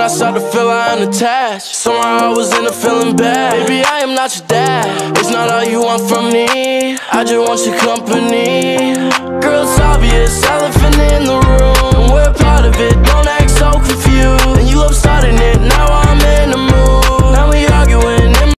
I started to feel I am attached. Somehow I was in a feeling bad. Baby, I am not your dad. It's not all you want from me. I just want your company. Girl, it's obvious, elephant in the room. And we're part of it, don't act so confused. And you love starting it.